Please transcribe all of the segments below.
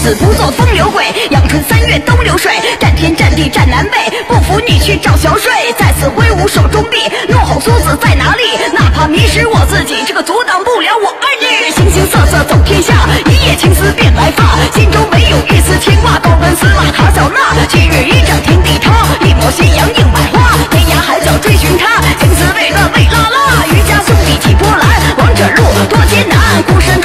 死不做风流鬼。阳春三月东流水，战天战地战南北。不服你去找小水，再次挥舞手中笔，怒吼苏子在哪里？哪怕迷失我自己，这个阻挡不了我爱你。形形色色走天下，一夜情丝变白发，心中没有一丝牵挂。高奔四马卡小娜，七日一丈天地塌，一抹夕阳映百花。天涯海角追寻他，情丝为了为拉拉。渔家兄弟起波澜，王者路多艰难，孤身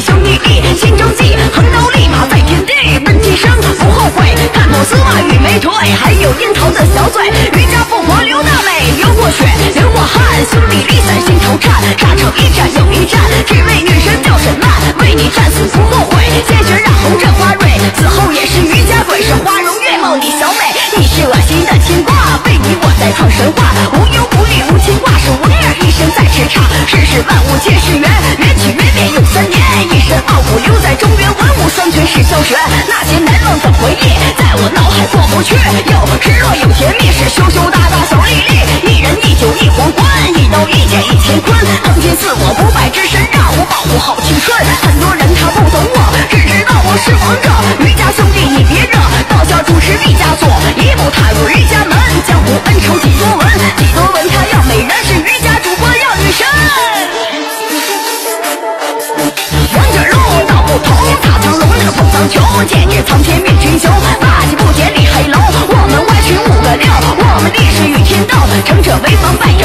兄弟义，心中记，横刀立马在天地，奔今生不后悔，看破丝袜与美腿，还有樱桃的小嘴，渔家富婆刘大美，流过血，流过汗，兄弟离散心头颤，杀成一战又一战，只为女神叫沈曼，为你战死不后悔，鲜血染红这花蕊，死后也是渔家鬼，是花容月貌你小美，你是恶心的牵挂，为你我在创神话，无忧无虑无牵挂，是王自我不败之身，让我保护好青春。很多人他不懂我，只知道我是王者。瑜家兄弟你别惹，道家主持必加座，一步踏入瑜家门，江湖恩仇几多闻，几多闻。他要美人，是瑜家主播要女神。王者路道不同，踏苍龙，任凤苍穹，剑指苍天灭群雄，霸气不减李海龙。我们歪曲五个六，我们历史与天道，成者为王败。